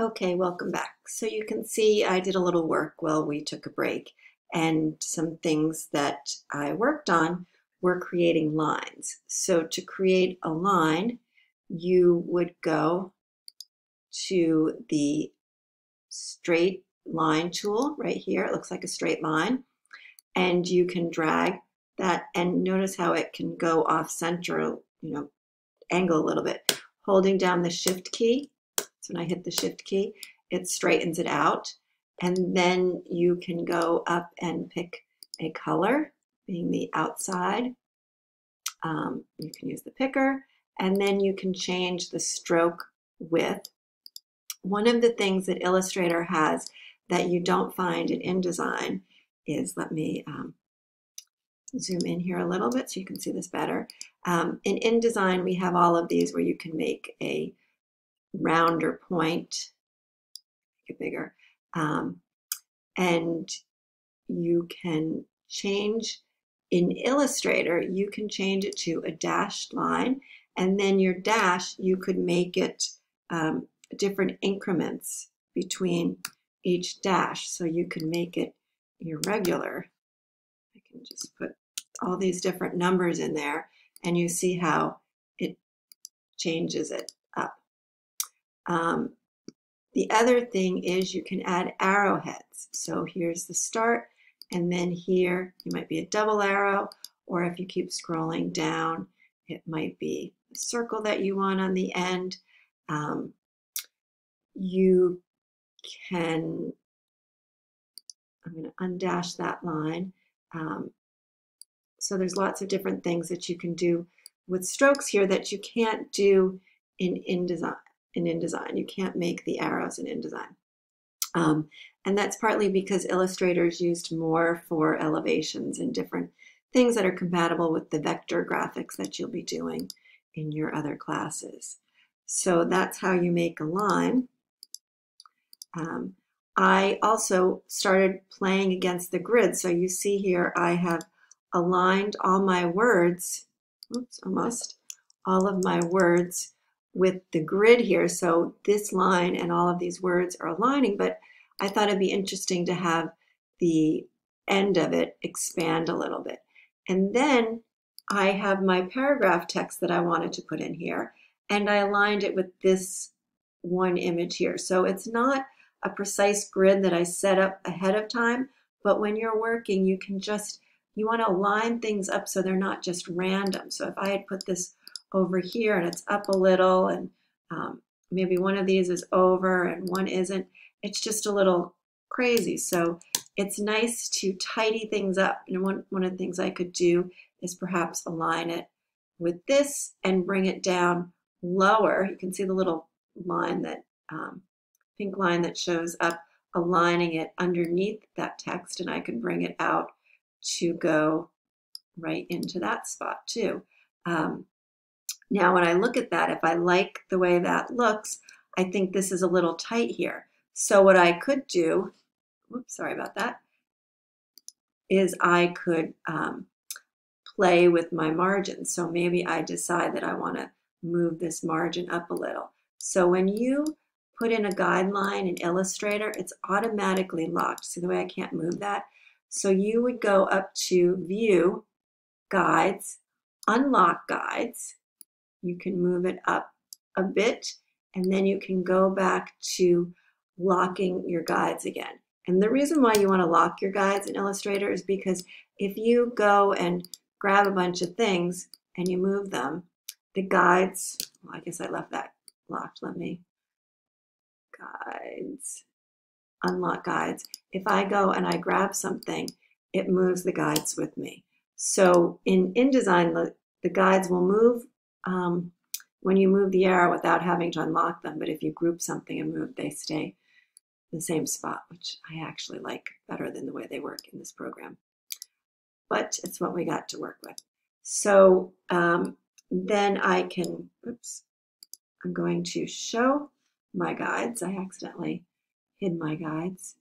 Okay, welcome back. So you can see I did a little work while we took a break and some things that I worked on were creating lines. So to create a line, you would go to the straight line tool right here. It looks like a straight line. And you can drag that and notice how it can go off center, you know, angle a little bit. Holding down the shift key so when I hit the shift key, it straightens it out. And then you can go up and pick a color, being the outside. Um, you can use the picker, and then you can change the stroke width. One of the things that Illustrator has that you don't find in InDesign is, let me um, zoom in here a little bit so you can see this better. Um, in InDesign, we have all of these where you can make a rounder point, it bigger, um, and you can change in Illustrator, you can change it to a dashed line, and then your dash, you could make it um, different increments between each dash. So you can make it irregular. I can just put all these different numbers in there, and you see how it changes it. Um, the other thing is you can add arrowheads. So here's the start, and then here you might be a double arrow, or if you keep scrolling down, it might be a circle that you want on the end. Um, you can, I'm going to undash that line. Um, so there's lots of different things that you can do with strokes here that you can't do in InDesign in InDesign. You can't make the arrows in InDesign. Um, and that's partly because illustrators used more for elevations and different things that are compatible with the vector graphics that you'll be doing in your other classes. So that's how you make a line. Um, I also started playing against the grid. So you see here I have aligned all my words, oops, almost, all of my words with the grid here. So this line and all of these words are aligning, but I thought it'd be interesting to have the end of it expand a little bit. And then I have my paragraph text that I wanted to put in here, and I aligned it with this one image here. So it's not a precise grid that I set up ahead of time, but when you're working, you can just, you want to line things up so they're not just random. So if I had put this over here and it's up a little and um, maybe one of these is over and one isn't. It's just a little crazy. So it's nice to tidy things up. And one, one of the things I could do is perhaps align it with this and bring it down lower. You can see the little line that, um, pink line that shows up, aligning it underneath that text and I can bring it out to go right into that spot too. Um, now, when I look at that, if I like the way that looks, I think this is a little tight here. So what I could do, whoops, sorry about that, is I could um, play with my margins. So maybe I decide that I want to move this margin up a little. So when you put in a guideline in Illustrator, it's automatically locked. See the way I can't move that? So you would go up to View, Guides, Unlock Guides, you can move it up a bit and then you can go back to locking your guides again. And the reason why you want to lock your guides in Illustrator is because if you go and grab a bunch of things and you move them, the guides, well, I guess I left that locked. Let me, guides, unlock guides. If I go and I grab something, it moves the guides with me. So in InDesign, the, the guides will move um, when you move the arrow without having to unlock them. But if you group something and move, they stay the same spot, which I actually like better than the way they work in this program. But it's what we got to work with. So um, then I can, oops, I'm going to show my guides. I accidentally hid my guides.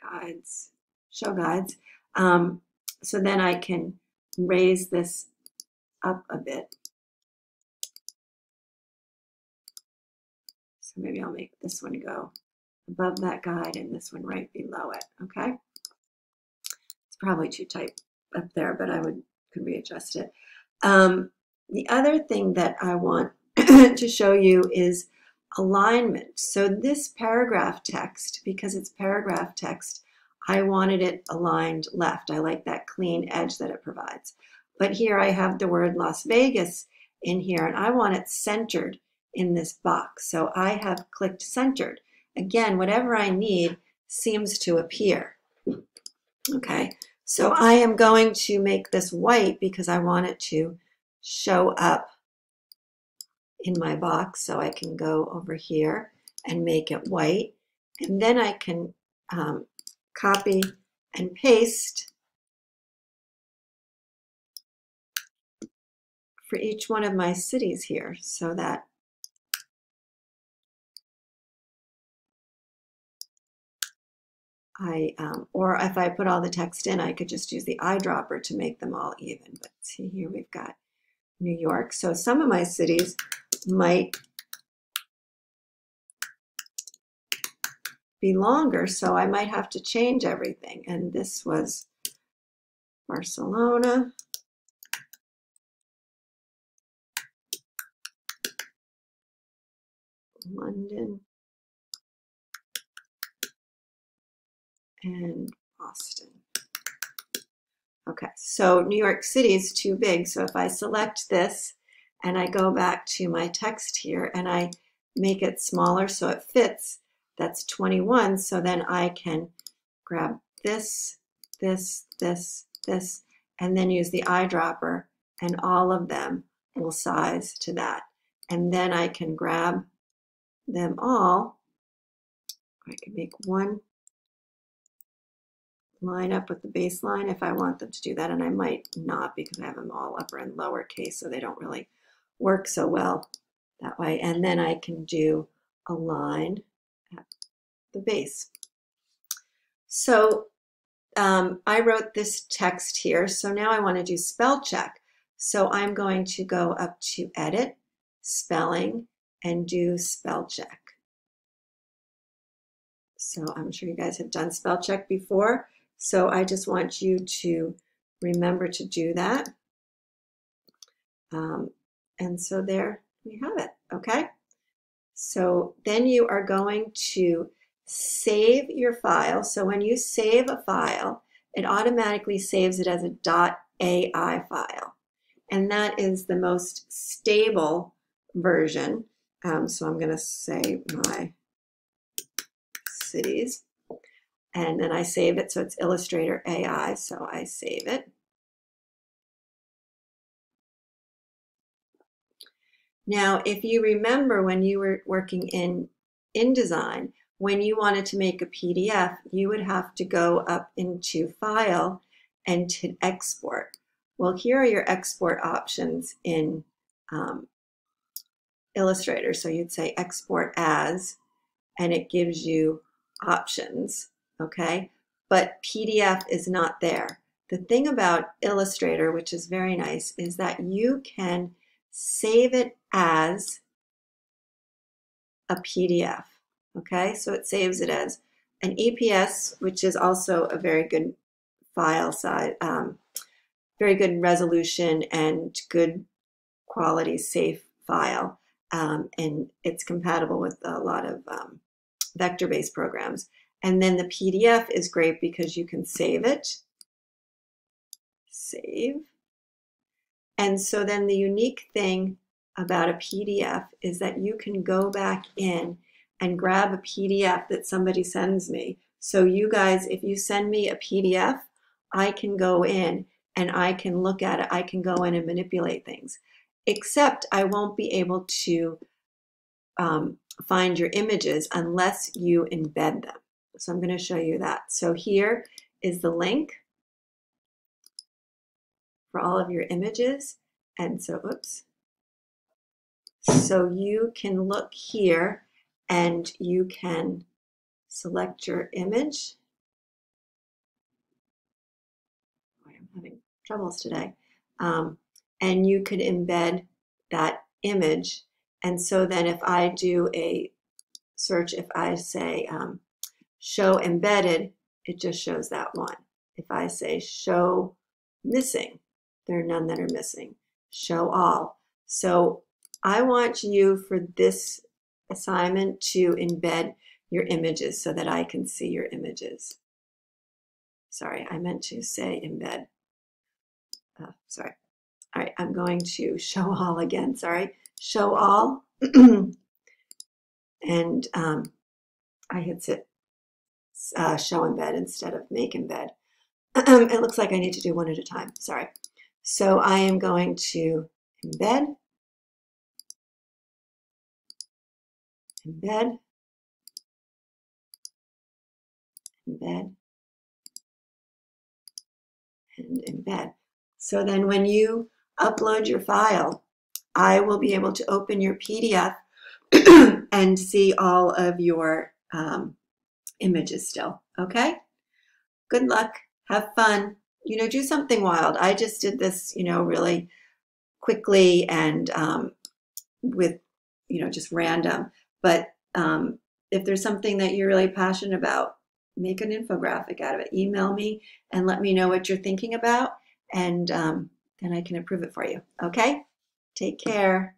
Guides, show guides. Um, so then I can raise this up a bit So maybe I'll make this one go above that guide and this one right below it, okay? It's probably too tight up there, but I would could readjust it. Um, the other thing that I want to show you is alignment. So this paragraph text, because it's paragraph text, I wanted it aligned left. I like that clean edge that it provides. But here I have the word Las Vegas in here and I want it centered in this box. So I have clicked centered. Again, whatever I need seems to appear. Okay, so I am going to make this white because I want it to show up in my box. So I can go over here and make it white. And then I can um, copy and paste for each one of my cities here so that I, um, or if I put all the text in, I could just use the eyedropper to make them all even. But see here, we've got New York. So some of my cities might be longer, so I might have to change everything. And this was Barcelona. London. And Boston. Okay, so New York City is too big. So if I select this and I go back to my text here and I make it smaller so it fits, that's 21. So then I can grab this, this, this, this, and then use the eyedropper and all of them will size to that. And then I can grab them all. I can make one line up with the baseline if I want them to do that. And I might not because I have them all upper and lower case, so they don't really work so well that way. And then I can do a line at the base. So um, I wrote this text here. So now I want to do spell check. So I'm going to go up to edit, spelling, and do spell check. So I'm sure you guys have done spell check before. So I just want you to remember to do that. Um, and so there we have it, okay? So then you are going to save your file. So when you save a file, it automatically saves it as a .ai file. And that is the most stable version. Um, so I'm going to say my cities and then I save it. So it's Illustrator AI. So I save it. Now, if you remember when you were working in InDesign, when you wanted to make a PDF, you would have to go up into File and to Export. Well, here are your export options in um, Illustrator. So you'd say Export As, and it gives you options okay? But PDF is not there. The thing about Illustrator, which is very nice, is that you can save it as a PDF, okay? So it saves it as an EPS, which is also a very good file size, um, very good resolution and good quality, safe file. Um, and it's compatible with a lot of um, vector-based programs. And then the PDF is great because you can save it. Save. And so then the unique thing about a PDF is that you can go back in and grab a PDF that somebody sends me. So you guys, if you send me a PDF, I can go in and I can look at it. I can go in and manipulate things. Except I won't be able to um, find your images unless you embed them. So I'm going to show you that. So here is the link for all of your images. And so, oops. So you can look here and you can select your image. I'm having troubles today. Um, and you could embed that image. And so then if I do a search, if I say um, show embedded, it just shows that one. If I say show missing, there are none that are missing. Show all. So I want you for this assignment to embed your images so that I can see your images. Sorry, I meant to say embed. Uh, sorry. All right, I'm going to show all again. Sorry. Show all. and um, I hit it uh, show embed instead of make embed. it looks like I need to do one at a time. Sorry. So I am going to embed, embed, embed, and embed. So then when you upload your file, I will be able to open your PDF and see all of your um, images still. Okay? Good luck. Have fun. You know, do something wild. I just did this, you know, really quickly and um, with, you know, just random. But um, if there's something that you're really passionate about, make an infographic out of it. Email me and let me know what you're thinking about, and um, then I can approve it for you. Okay? Take care.